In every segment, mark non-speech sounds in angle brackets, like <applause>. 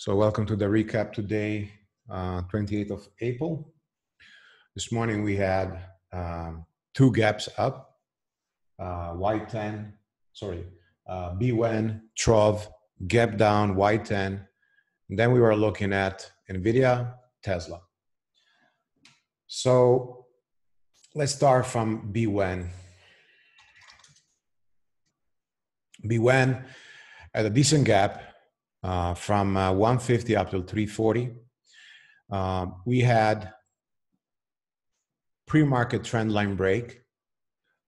So welcome to the recap today, uh, 28th of April. This morning we had um, two gaps up, uh, Y10, sorry, uh, BWEN, TROV, gap down, Y10. And then we were looking at NVIDIA, Tesla. So let's start from BWEN. BWEN at a decent gap uh, from uh, 150 up to 340. Um, we had pre-market trend line break.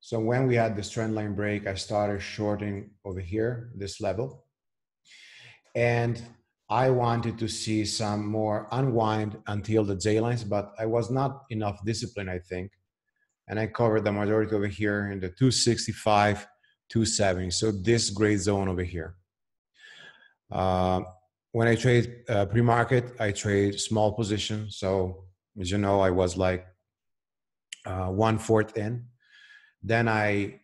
So when we had this trend line break, I started shorting over here, this level. And I wanted to see some more unwind until the J lines, but I was not enough discipline, I think. And I covered the majority over here in the 265, 270. So this gray zone over here. Uh, when I trade uh, pre-market, I trade small position. So as you know, I was like uh, one fourth in. Then I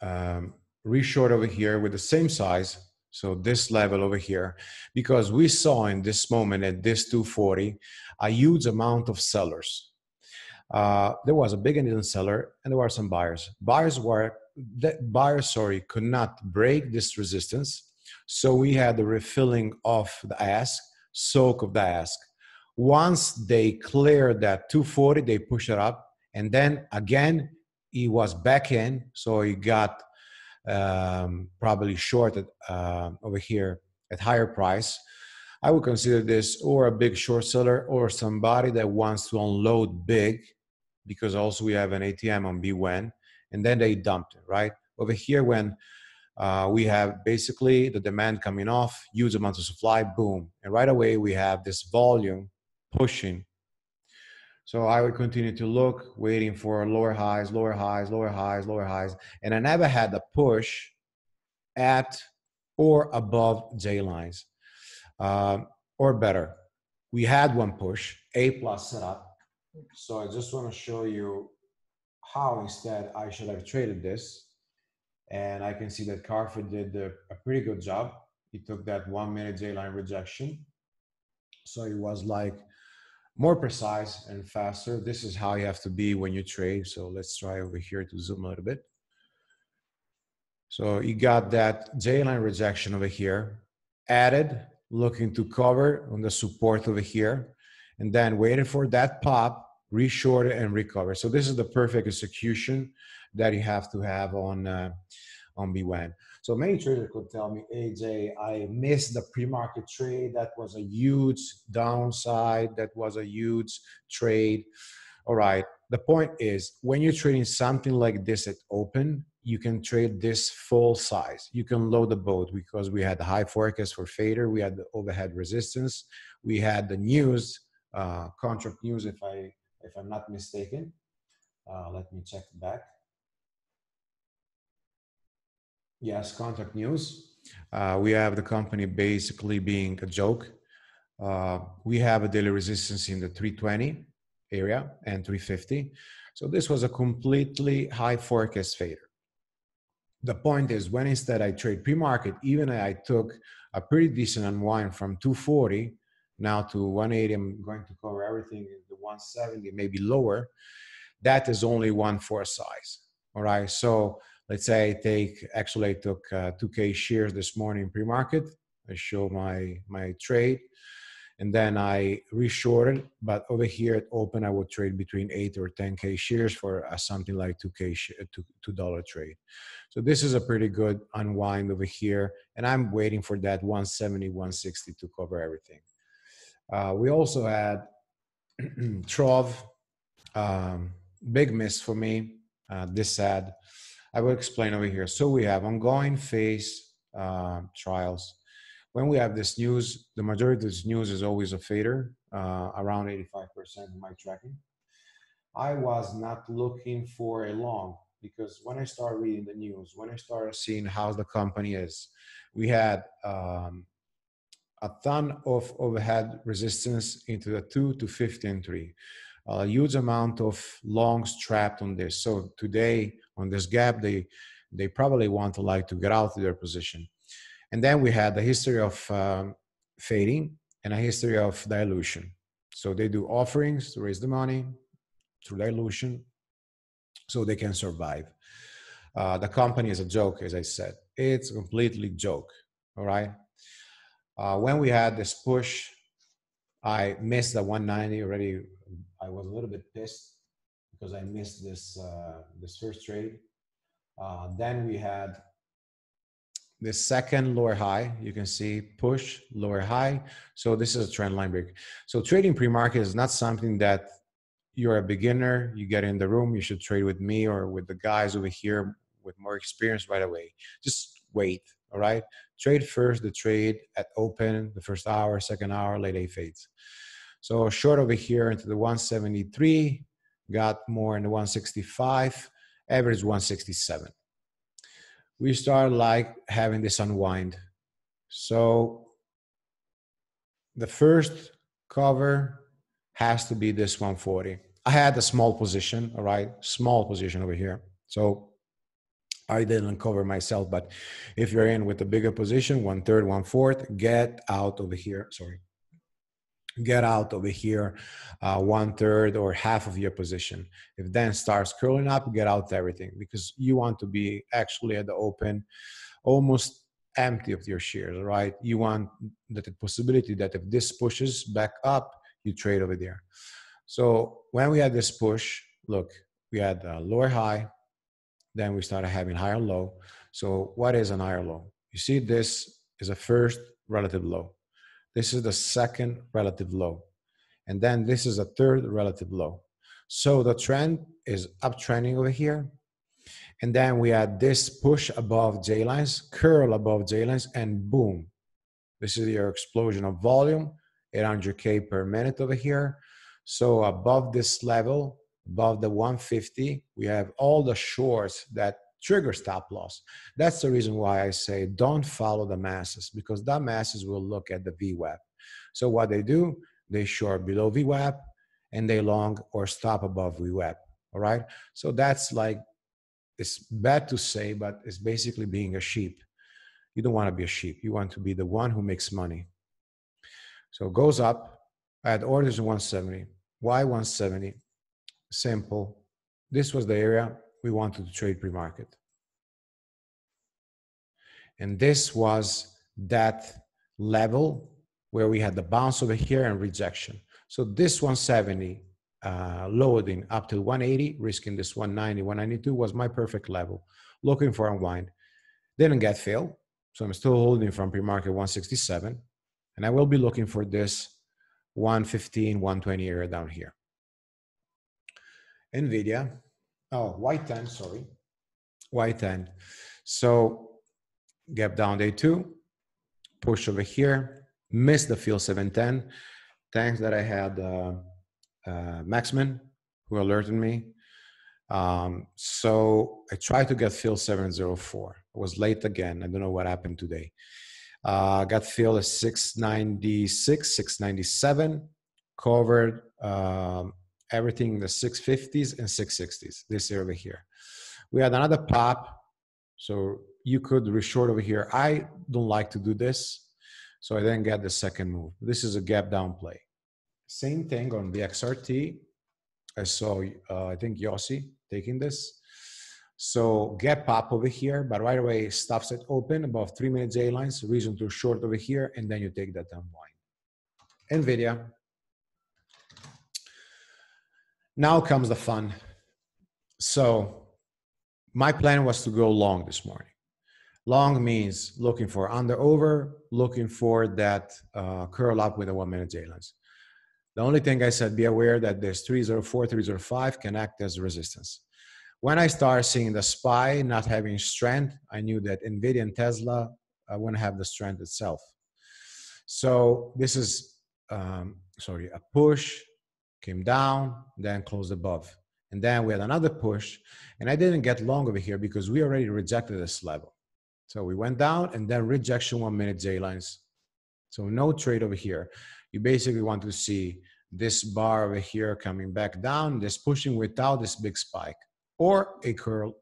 um, reshort over here with the same size. So this level over here, because we saw in this moment at this 240 a huge amount of sellers. Uh, there was a big and seller, and there were some buyers. Buyers were that buyers, sorry, could not break this resistance so we had the refilling of the ask, soak of the ask. Once they cleared that 240, they push it up. And then again, he was back in. So he got um, probably shorted uh, over here at higher price. I would consider this or a big short seller or somebody that wants to unload big because also we have an ATM on BWEN and then they dumped it, right? Over here, when uh, we have basically the demand coming off, huge amounts of supply, boom. And right away, we have this volume pushing. So I would continue to look, waiting for lower highs, lower highs, lower highs, lower highs. And I never had the push at or above J lines uh, or better. We had one push, A plus setup. So I just want to show you how instead I should have traded this and I can see that Carver did a, a pretty good job. He took that one minute J line rejection. So it was like more precise and faster. This is how you have to be when you trade. So let's try over here to zoom a little bit. So you got that J line rejection over here, added, looking to cover on the support over here, and then waited for that pop, reshort it and recover. So this is the perfect execution that you have to have on uh, on BWEN. So many traders could tell me, AJ, I missed the pre-market trade. That was a huge downside. That was a huge trade. All right. The point is, when you're trading something like this at open, you can trade this full size. You can load the boat because we had the high forecast for fader, we had the overhead resistance, we had the news, uh, contract news, if I if I'm not mistaken. Uh, let me check back. Yes, contract news. Uh, we have the company basically being a joke. Uh, we have a daily resistance in the 320 area and 350. So this was a completely high forecast fader. The point is when instead I trade pre-market, even I took a pretty decent unwind from 240 now to 180, I'm going to cover everything in 170, maybe lower. That is only one four size. All right. So let's say I take actually I took uh, 2k shares this morning pre-market. I show my my trade, and then I reshorted. But over here at open, I would trade between eight or 10k shares for uh, something like 2k two two dollar trade. So this is a pretty good unwind over here, and I'm waiting for that 170 160 to cover everything. Uh, we also had <clears throat> Trov, um, big miss for me. Uh, this sad I will explain over here. So we have ongoing phase uh, trials. When we have this news, the majority of this news is always a fader, uh, around 85% of my tracking. I was not looking for a long because when I started reading the news, when I started seeing how the company is, we had um, a ton of overhead resistance into the 2 to 15 3 a huge amount of longs trapped on this so today on this gap, they they probably want to like to get out of their position. And then we had the history of um, fading, and a history of dilution. So they do offerings to raise the money through dilution so they can survive. Uh, the company is a joke, as I said. It's a completely joke. All right. Uh, when we had this push, I missed the 190 already. I was a little bit pissed because I missed this uh, this first trade. Uh, then we had the second lower high. You can see push lower high. So this is a trend line break. So trading pre-market is not something that you're a beginner. You get in the room. You should trade with me or with the guys over here with more experience right away. Just wait. All right. Trade first the trade at open, the first hour, second hour, late A fades. So short over here into the 173, got more in the 165, average 167. We start like having this unwind. So the first cover has to be this 140. I had a small position, all right, small position over here. So I didn't cover myself, but if you're in with a bigger position, one third, one fourth, get out over here. Sorry, get out over here, uh, one third or half of your position. If then starts curling up, get out everything because you want to be actually at the open, almost empty of your shares. Right? You want that possibility that if this pushes back up, you trade over there. So when we had this push, look, we had a lower high then we started having higher low. So what is an higher low? You see this is a first relative low. This is the second relative low. And then this is a third relative low. So the trend is uptrending over here. And then we had this push above J lines, curl above J lines, and boom. This is your explosion of volume, 800K per minute over here. So above this level, above the 150, we have all the shorts that trigger stop loss. That's the reason why I say don't follow the masses because the masses will look at the VWAP. So what they do, they short below VWAP and they long or stop above VWAP. All right. So that's like, it's bad to say, but it's basically being a sheep. You don't want to be a sheep. You want to be the one who makes money. So it goes up. I had orders 170. Why 170? Simple. This was the area we wanted to trade pre-market. And this was that level where we had the bounce over here and rejection. So this 170 uh, loading up to 180, risking this 190, 192 was my perfect level. Looking for unwind. Didn't get filled. So I'm still holding from pre-market 167. And I will be looking for this 115, 120 area down here. NVIDIA, oh, Y10, sorry, Y10. So gap down day two, push over here, missed the fill 710. Thanks that I had uh, uh, Maxman who alerted me. Um, so I tried to get fill 704. I was late again. I don't know what happened today. Uh, got fill at 696, 697, covered um, everything in the 650s and 660s, this over here. We had another pop, so you could reshort over here. I don't like to do this, so I then get the second move. This is a gap down play. Same thing on the XRT. I saw, uh, I think Yossi taking this. So gap pop over here, but right away stops it open above three minute J lines, reason to short over here, and then you take that unwind. NVIDIA, now comes the fun. So my plan was to go long this morning. Long means looking for under over, looking for that uh, curl up with a one minute J lines. The only thing I said, be aware that this 304, 305 can act as resistance. When I started seeing the SPY not having strength, I knew that NVIDIA and Tesla uh, wouldn't have the strength itself. So this is, um, sorry, a push, came down, then closed above. And then we had another push. And I didn't get long over here because we already rejected this level. So we went down and then rejection one minute J lines. So no trade over here. You basically want to see this bar over here coming back down, this pushing without this big spike or a curl.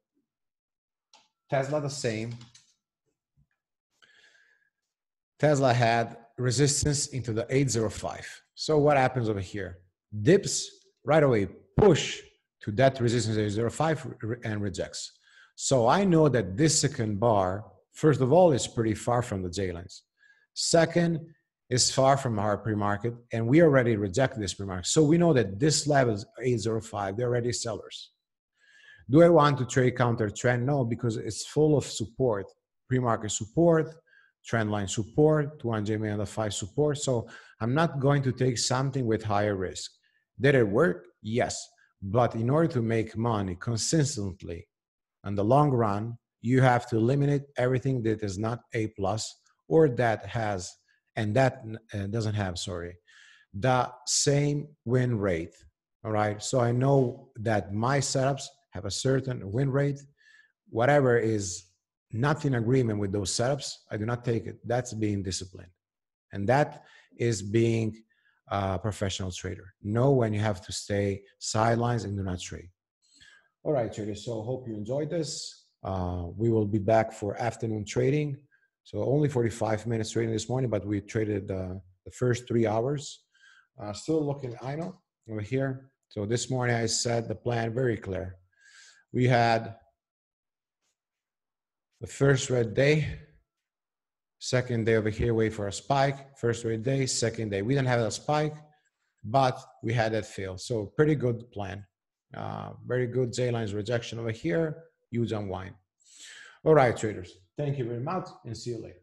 Tesla the same. Tesla had resistance into the 805. So what happens over here? Dips right away, push to that resistance 805 and rejects. So I know that this second bar, first of all, is pretty far from the J lines. Second, is far from our pre-market, and we already reject this pre-market. So we know that this level is 805. They're already sellers. Do I want to trade counter trend? No, because it's full of support, pre-market support, trend line support, 200 million five support. So I'm not going to take something with higher risk. Did it work? Yes. But in order to make money consistently in the long run, you have to eliminate everything that is not A plus or that has and that uh, doesn't have sorry the same win rate. All right? So i know that my setups have a certain win rate. Whatever is not in agreement with those setups i do not take it. That's being disciplined. And that is being professional trader know when you have to stay sidelines and do not trade all right traders so hope you enjoyed this uh, we will be back for afternoon trading so only 45 minutes trading this morning, but we traded uh, the first three hours. Uh, still looking know over here. So this morning I said the plan very clear. We had the first red day, second day over here, wait for a spike, first red day, second day. We didn't have a spike, but we had that fail. So pretty good plan. Uh, very good J-lines rejection over here, huge unwind. All right, traders. Thank you very much and see you later.